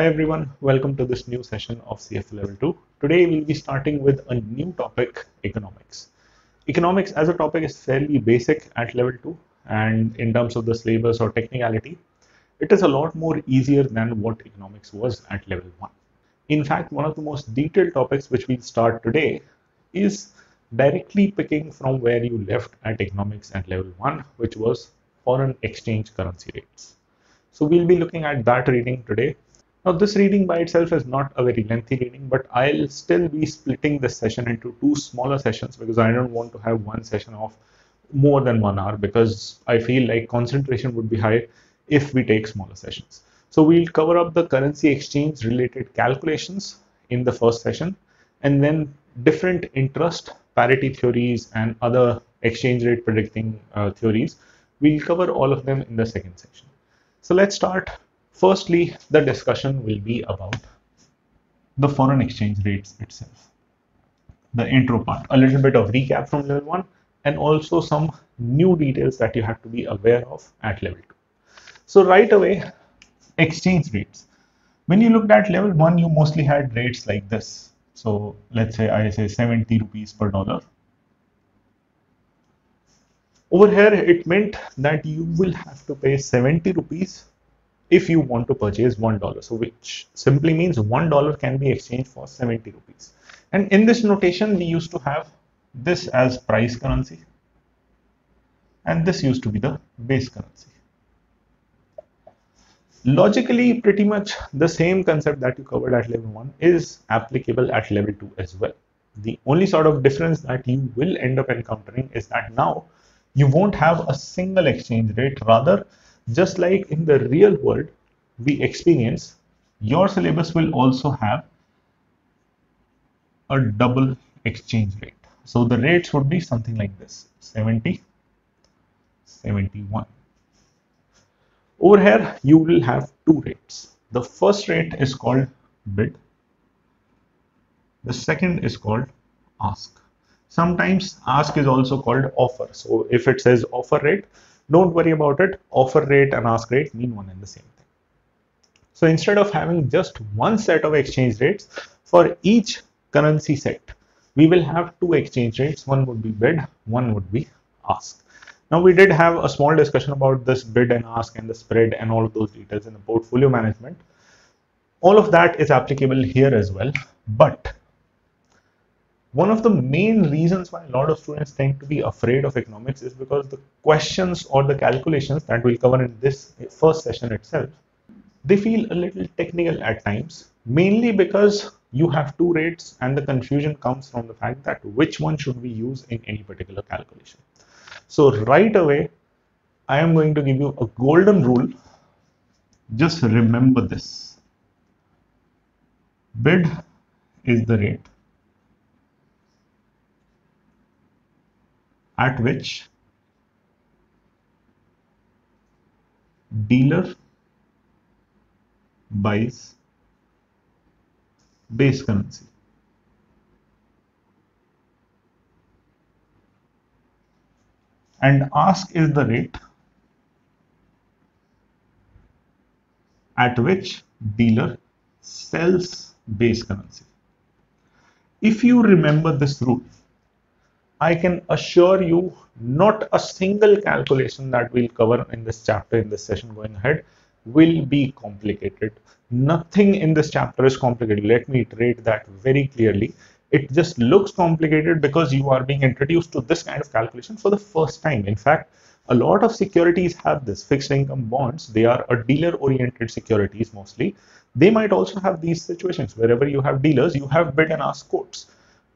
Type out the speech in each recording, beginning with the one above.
Hi everyone, welcome to this new session of CFA Level 2. Today we'll be starting with a new topic, economics. Economics as a topic is fairly basic at level 2 and in terms of the syllabus or technicality, it is a lot more easier than what economics was at level 1. In fact, one of the most detailed topics which we'll start today is directly picking from where you left at economics at level 1, which was foreign exchange currency rates. So we'll be looking at that reading today. Now this reading by itself is not a very lengthy reading, but I'll still be splitting this session into two smaller sessions because I don't want to have one session of more than one hour because I feel like concentration would be high if we take smaller sessions. So we'll cover up the currency exchange related calculations in the first session and then different interest parity theories and other exchange rate predicting uh, theories. We'll cover all of them in the second section. So let's start. Firstly, the discussion will be about the foreign exchange rates itself. The intro part, a little bit of recap from level one, and also some new details that you have to be aware of at level two. So right away, exchange rates. When you looked at level one, you mostly had rates like this. So let's say I say 70 rupees per dollar. Over here, it meant that you will have to pay 70 rupees if you want to purchase one dollar. So which simply means one dollar can be exchanged for 70 rupees. And in this notation, we used to have this as price currency. And this used to be the base currency. Logically, pretty much the same concept that you covered at level 1 is applicable at level 2 as well. The only sort of difference that you will end up encountering is that now you won't have a single exchange rate. Rather, just like in the real world we experience, your syllabus will also have a double exchange rate. So the rates would be something like this 70, 71. Over here, you will have two rates. The first rate is called bid. The second is called ask. Sometimes ask is also called offer. So if it says offer rate, don't worry about it. Offer rate and ask rate mean one and the same thing. So instead of having just one set of exchange rates for each currency set, we will have two exchange rates. One would be bid, one would be ask. Now we did have a small discussion about this bid and ask and the spread and all of those details in the portfolio management. All of that is applicable here as well. But one of the main reasons why a lot of students tend to be afraid of economics is because the questions or the calculations that we'll cover in this first session itself, they feel a little technical at times, mainly because you have two rates and the confusion comes from the fact that which one should we use in any particular calculation. So right away, I am going to give you a golden rule. Just remember this. Bid is the rate at which dealer buys base currency. and ask is the rate at which dealer sells base currency. If you remember this rule, I can assure you not a single calculation that we'll cover in this chapter in this session going ahead will be complicated. Nothing in this chapter is complicated. Let me iterate that very clearly it just looks complicated because you are being introduced to this kind of calculation for the first time. In fact, a lot of securities have this fixed income bonds. They are a dealer oriented securities mostly. They might also have these situations wherever you have dealers, you have bid and ask quotes.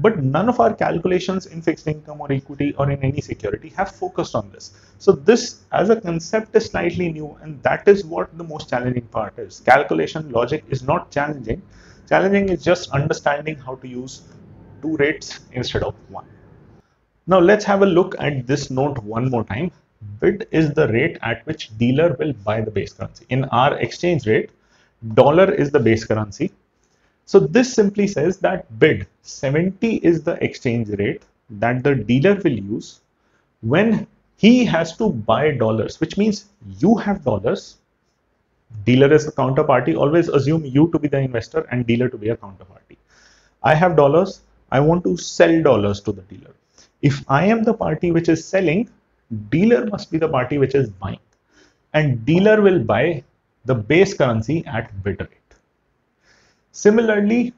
But none of our calculations in fixed income or equity or in any security have focused on this. So this as a concept is slightly new and that is what the most challenging part is. Calculation logic is not challenging. Challenging is just understanding how to use two rates instead of one. Now let's have a look at this note one more time. Bid is the rate at which dealer will buy the base currency. In our exchange rate, dollar is the base currency. So this simply says that bid 70 is the exchange rate that the dealer will use when he has to buy dollars, which means you have dollars dealer is a counterparty, always assume you to be the investor and dealer to be a counterparty. I have dollars, I want to sell dollars to the dealer. If I am the party which is selling, dealer must be the party which is buying. And dealer will buy the base currency at bid rate. Similarly,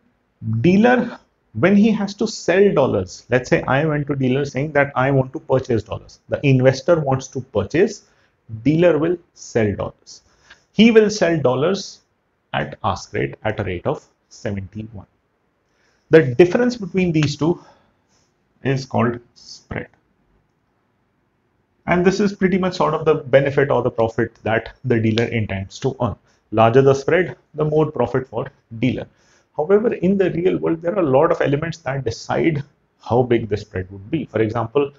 dealer when he has to sell dollars, let's say I went to dealer saying that I want to purchase dollars. The investor wants to purchase, dealer will sell dollars. He will sell dollars at ask rate at a rate of 71. The difference between these two is called spread. And this is pretty much sort of the benefit or the profit that the dealer intends to earn. Larger the spread, the more profit for dealer. However, in the real world, there are a lot of elements that decide how big the spread would be. For example,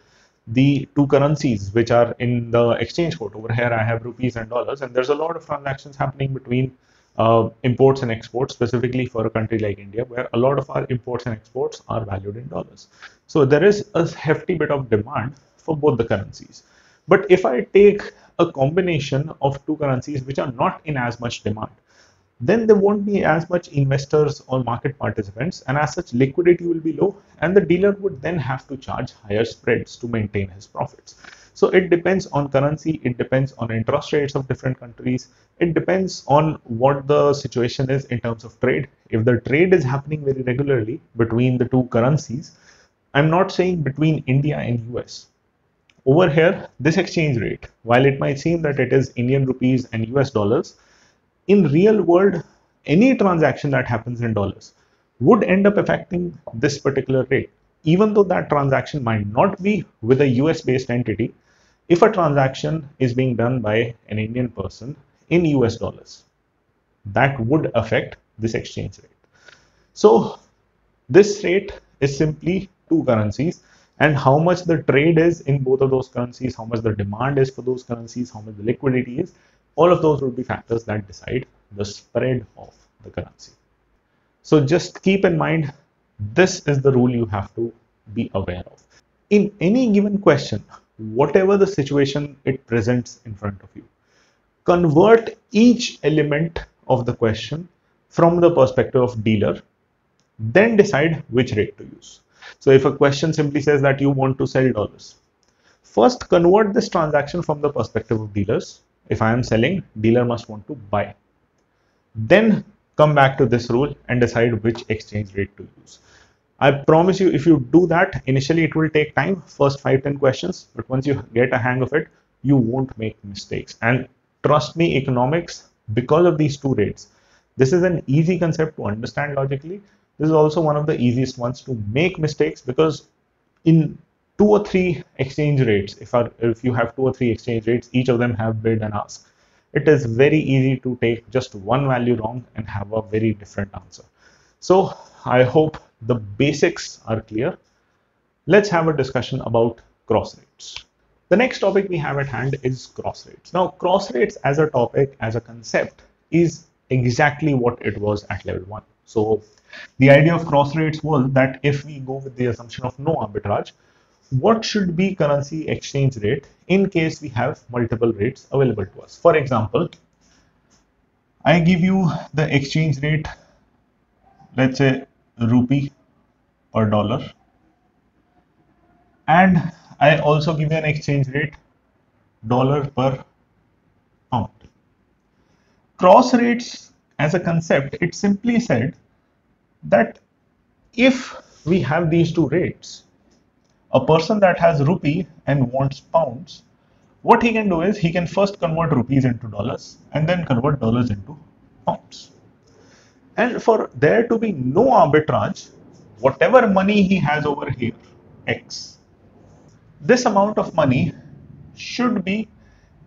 the two currencies which are in the exchange quote. Over here, I have rupees and dollars, and there's a lot of transactions happening between uh, imports and exports, specifically for a country like India, where a lot of our imports and exports are valued in dollars. So there is a hefty bit of demand for both the currencies. But if I take a combination of two currencies which are not in as much demand, then there won't be as much investors or market participants and as such liquidity will be low and the dealer would then have to charge higher spreads to maintain his profits. So it depends on currency it depends on interest rates of different countries it depends on what the situation is in terms of trade. If the trade is happening very regularly between the two currencies i'm not saying between india and us over here this exchange rate while it might seem that it is indian rupees and us dollars in real world, any transaction that happens in dollars would end up affecting this particular rate. Even though that transaction might not be with a US based entity, if a transaction is being done by an Indian person in US dollars, that would affect this exchange rate. So this rate is simply two currencies and how much the trade is in both of those currencies, how much the demand is for those currencies, how much the liquidity is, all of those would be factors that decide the spread of the currency. So just keep in mind, this is the rule you have to be aware of. In any given question, whatever the situation it presents in front of you, convert each element of the question from the perspective of dealer, then decide which rate to use. So if a question simply says that you want to sell dollars, first convert this transaction from the perspective of dealers if I am selling, dealer must want to buy. Then come back to this rule and decide which exchange rate to use. I promise you, if you do that, initially it will take time, first 5 10 questions, but once you get a hang of it, you won't make mistakes. And trust me, economics, because of these two rates, this is an easy concept to understand logically. This is also one of the easiest ones to make mistakes because in two or three exchange rates, if, if you have two or three exchange rates, each of them have bid and ask, it is very easy to take just one value wrong and have a very different answer. So I hope the basics are clear. Let's have a discussion about cross rates. The next topic we have at hand is cross rates. Now, cross rates as a topic, as a concept, is exactly what it was at level one. So the idea of cross rates was that if we go with the assumption of no arbitrage, what should be currency exchange rate in case we have multiple rates available to us. For example, I give you the exchange rate, let's say rupee per dollar, and I also give you an exchange rate dollar per pound. Cross rates as a concept, it simply said that if we have these two rates, a person that has rupee and wants pounds, what he can do is he can first convert rupees into dollars and then convert dollars into pounds. And for there to be no arbitrage, whatever money he has over here, X, this amount of money should be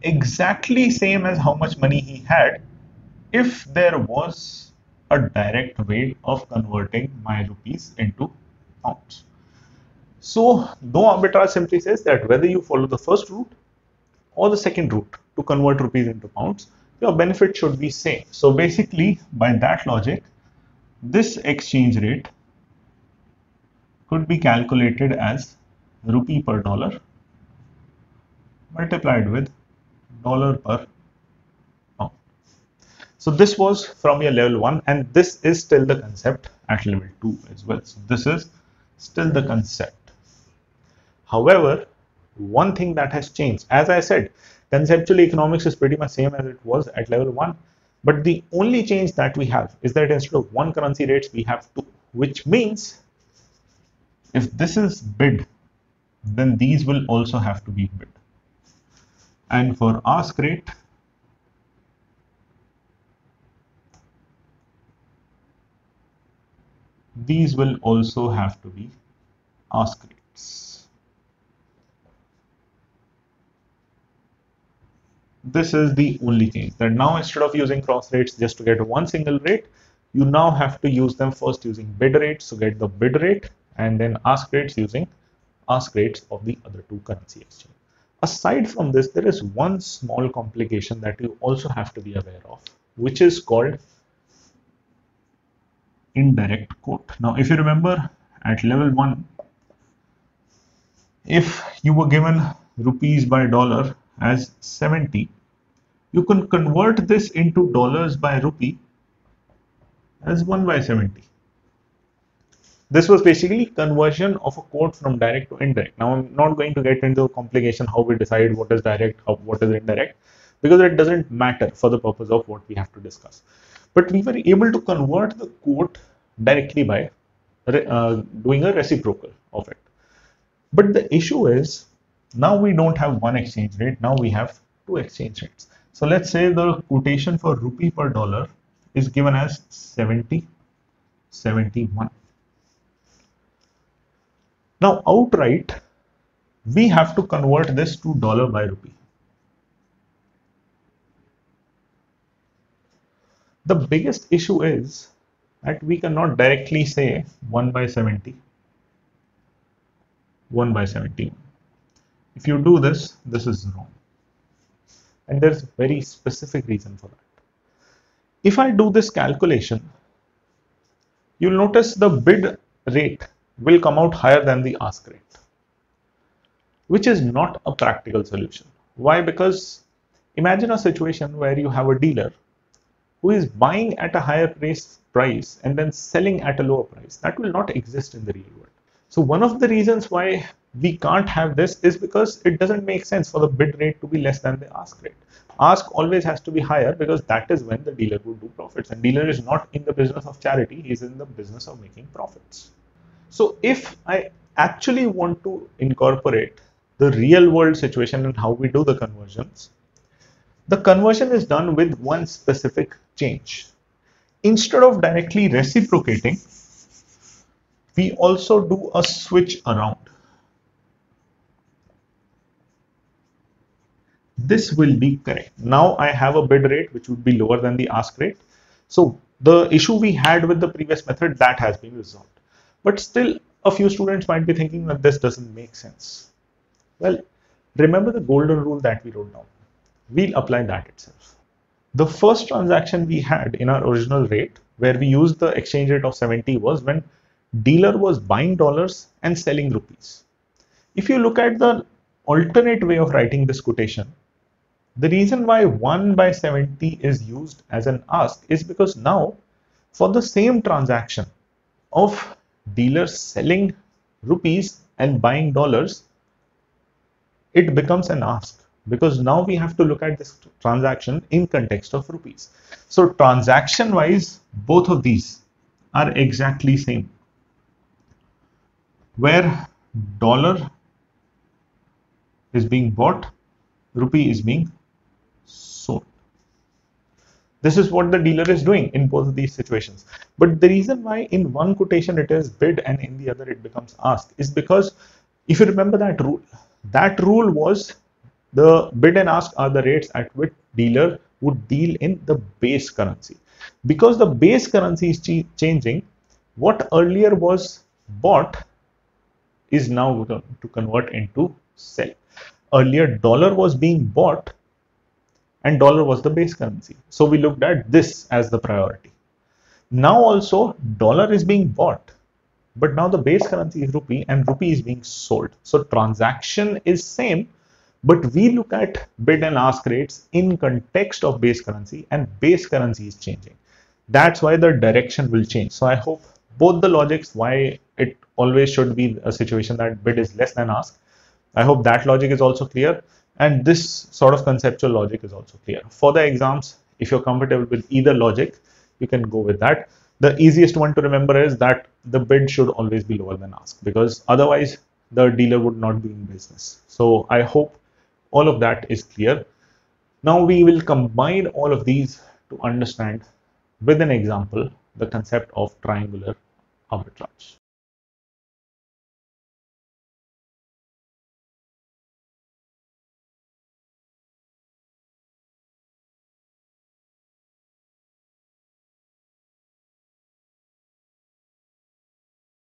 exactly same as how much money he had if there was a direct way of converting my rupees into pounds. So no arbitrage simply says that whether you follow the first route or the second route to convert rupees into pounds, your benefit should be same. So basically by that logic, this exchange rate could be calculated as rupee per dollar multiplied with dollar per. So this was from your level 1 and this is still the concept at level 2 as well. So this is still the concept. However, one thing that has changed, as I said, conceptually economics is pretty much same as it was at level 1. But the only change that we have is that instead of one currency rates, we have two, which means if this is bid, then these will also have to be bid. And for ask rate, these will also have to be ask rates. This is the only change that now instead of using cross rates just to get one single rate, you now have to use them first using bid rates to get the bid rate and then ask rates using ask rates of the other two currency exchange. Aside from this, there is one small complication that you also have to be aware of, which is called indirect quote. Now, if you remember at level 1, if you were given rupees by dollar as 70, you can convert this into dollars by rupee as 1 by 70. This was basically conversion of a quote from direct to indirect. Now, I'm not going to get into complication how we decide what is direct, how, what is indirect, because it doesn't matter for the purpose of what we have to discuss. But we were able to convert the quote directly by uh, doing a reciprocal of it. But the issue is now we don't have one exchange rate, now we have two exchange rates. So let's say the quotation for rupee per dollar is given as 70, 71. Now outright, we have to convert this to dollar by rupee. The biggest issue is that we cannot directly say 1 by 70, 1 by 17. If you do this, this is wrong. And there's a very specific reason for that. If I do this calculation, you'll notice the bid rate will come out higher than the ask rate, which is not a practical solution. Why? Because imagine a situation where you have a dealer who is buying at a higher price, price and then selling at a lower price. That will not exist in the real world. So one of the reasons why we can't have this is because it doesn't make sense for the bid rate to be less than the ask rate. Ask always has to be higher because that is when the dealer would do profits. And dealer is not in the business of charity, he's in the business of making profits. So if I actually want to incorporate the real world situation and how we do the conversions, the conversion is done with one specific change. Instead of directly reciprocating, we also do a switch around. This will be correct. Now I have a bid rate which would be lower than the ask rate. So the issue we had with the previous method that has been resolved. But still a few students might be thinking that this doesn't make sense. Well, remember the golden rule that we wrote down. We'll apply that itself. The first transaction we had in our original rate where we used the exchange rate of 70 was when dealer was buying dollars and selling rupees. If you look at the alternate way of writing this quotation, the reason why 1 by 70 is used as an ask is because now for the same transaction of dealer selling rupees and buying dollars, it becomes an ask because now we have to look at this transaction in context of rupees. So transaction wise, both of these are exactly same. Where dollar is being bought, rupee is being sold. This is what the dealer is doing in both of these situations. But the reason why in one quotation it is bid and in the other it becomes ask is because if you remember that rule, that rule was the bid and ask are the rates at which dealer would deal in the base currency. Because the base currency is ch changing, what earlier was bought is now to convert into sell. Earlier dollar was being bought and dollar was the base currency. So we looked at this as the priority. Now also dollar is being bought, but now the base currency is rupee and rupee is being sold. So transaction is same, But we look at bid and ask rates in context of base currency and base currency is changing. That's why the direction will change. So I hope both the logics why it always should be a situation that bid is less than ask. I hope that logic is also clear and this sort of conceptual logic is also clear. For the exams, if you're comfortable with either logic, you can go with that. The easiest one to remember is that the bid should always be lower than ask because otherwise the dealer would not be in business. So I hope all of that is clear. Now we will combine all of these to understand with an example the concept of triangular arbitrage.